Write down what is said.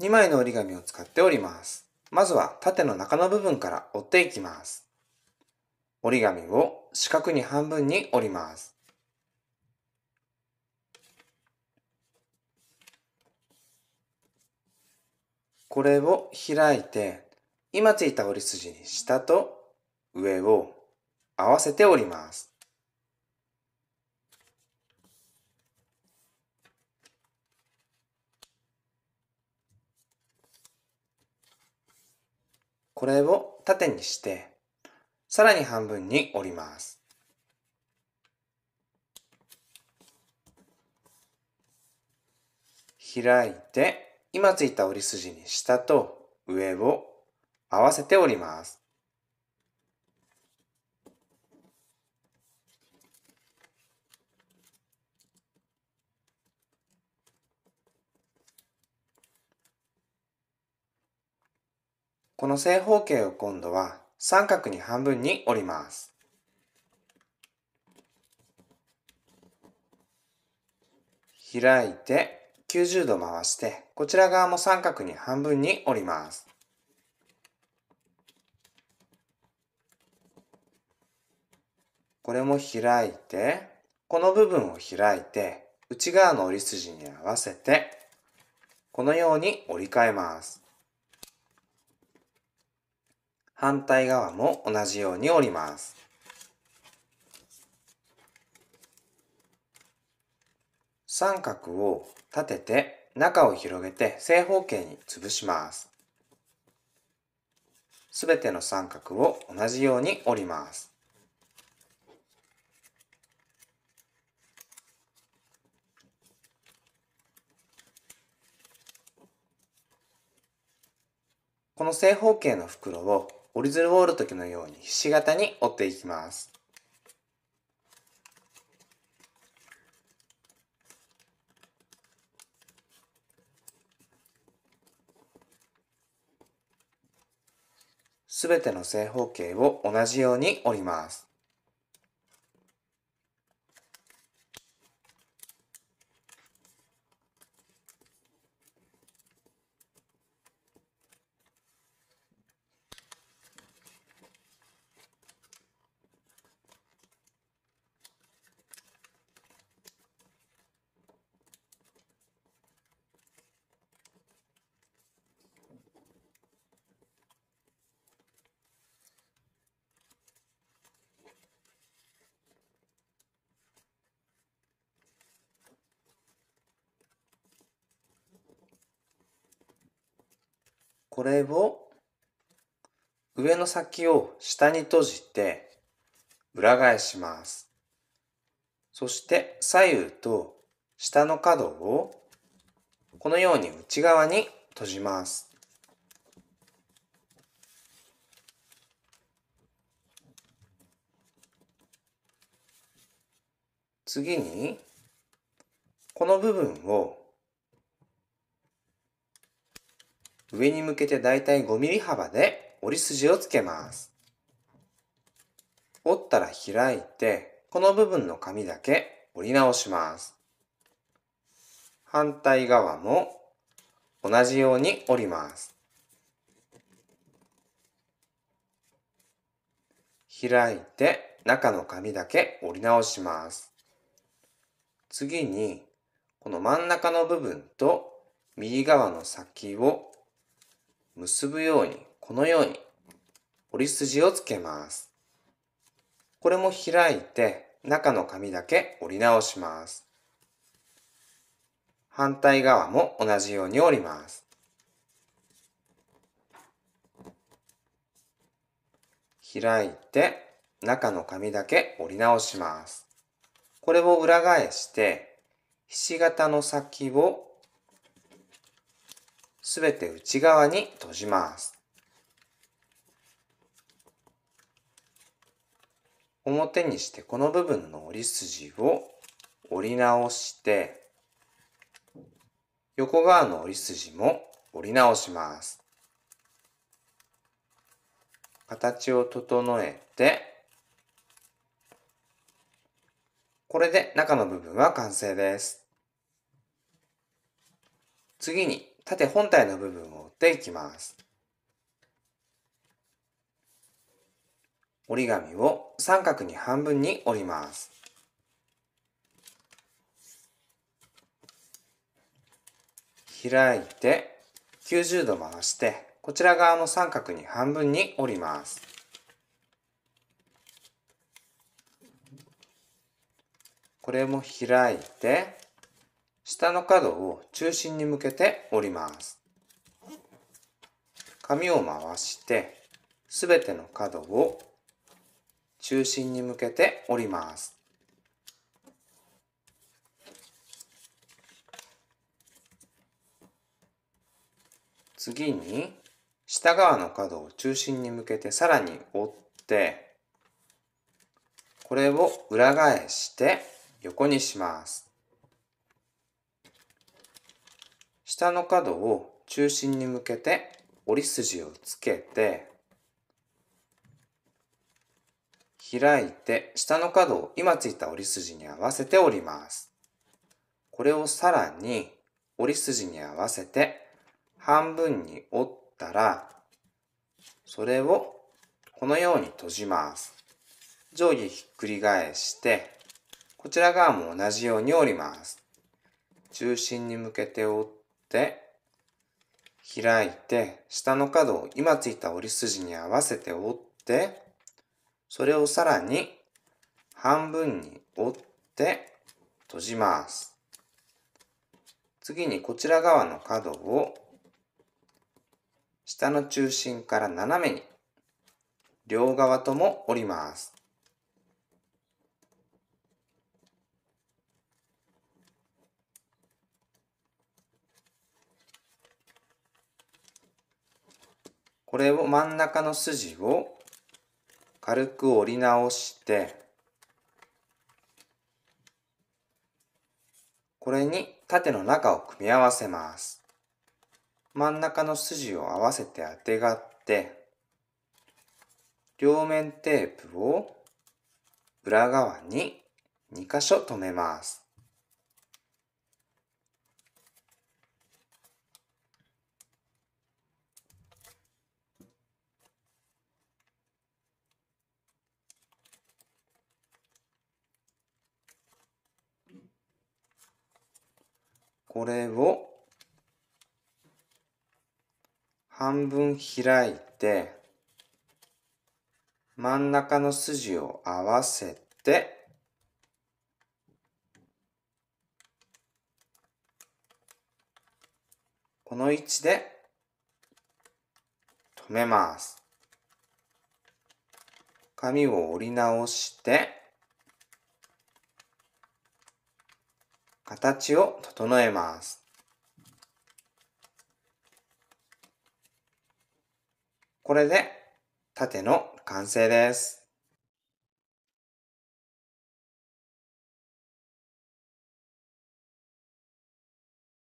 2枚の折り紙を使って折ります。まずは縦の中の部分から折っていきます。折り紙を四角に半分に折ります。これを開いて、今ついた折り筋に下と上を合わせて折ります。これを縦にして、さらに半分に折ります。開いて、今ついた折り筋に下と上を合わせて折ります。この正方形を今度は三角に半分に折ります。開いて90度回してこちら側も三角に半分に折ります。これも開いてこの部分を開いて内側の折り筋に合わせてこのように折り替えます。反対側も同じように折ります。三角を立てて中を広げて正方形に潰します。すべての三角を同じように折ります。この正方形の袋を折り鶴を折る時のようにひし形に折っていきます。すべての正方形を同じように折ります。これを上の先を下に閉じて裏返します。そして左右と下の角をこのように内側に閉じます。次にこの部分を上に向けてだいたい5ミリ幅で折り筋をつけます。折ったら開いて、この部分の紙だけ折り直します。反対側も同じように折ります。開いて中の紙だけ折り直します。次にこの真ん中の部分と右側の先を結ぶように、このように折り筋をつけます。これも開いて中の紙だけ折り直します。反対側も同じように折ります。開いて中の紙だけ折り直します。これを裏返してひし形の先をすべて内側に閉じます。表にしてこの部分の折り筋を折り直して横側の折り筋も折り直します。形を整えてこれで中の部分は完成です。次に縦本体の部分を折っていきます。折り紙を三角に半分に折ります。開いて90度回してこちら側の三角に半分に折ります。これも開いて下の角を中心に向けて折ります。紙を回してすべての角を中心に向けて折ります。次に下側の角を中心に向けてさらに折ってこれを裏返して横にします。下の角を中心に向けて折り筋をつけて開いて下の角を今ついた折り筋に合わせて折ります。これをさらに折り筋に合わせて半分に折ったら、それをこのように閉じます。上下ひっくり返して、こちら側も同じように折ります。中心に向けて折ってって、開いて、下の角を今ついた折り筋に合わせて折って、それをさらに半分に折って閉じます。次にこちら側の角を下の中心から斜めに両側とも折ります。これを真ん中の筋を軽く折り直してこれに縦の中を組み合わせます。真ん中の筋を合わせてあてがって両面テープを裏側に2箇所留めます。これを半分開いて真ん中の筋を合わせてこの位置で止めます。紙を折り直して形を整えます。これで縦の完成です。